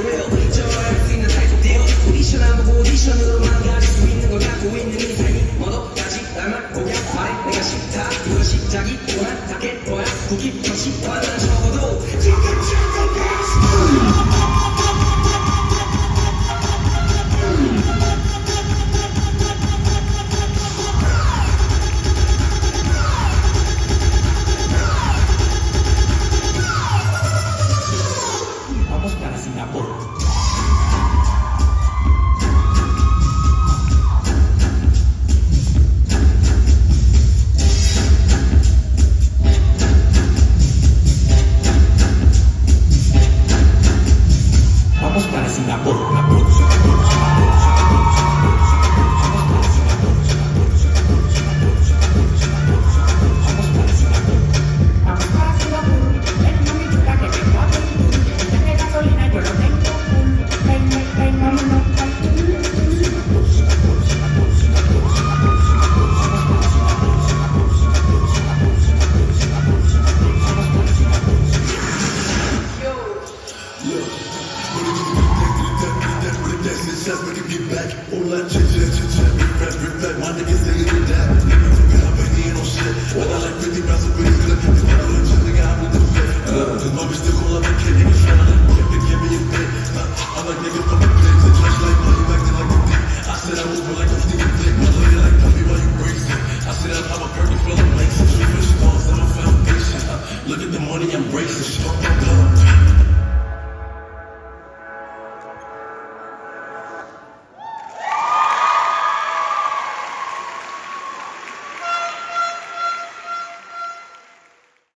Real 있는 type of deal 오디션 안 보고 오디션으로만 가질 수 있는 걸 갖고 있는 이 삶이 뭐도 아직 날만 보냐 말해 내가 싫다 이거 시작이 오만 닿게 거야 국기 정식화는 적어도 Vamos test we can get back. All that chit chat, chit chat, rap, rip back. My niggas ain't even that. Niggas don't be hopping, he ain't no shit. When I like 50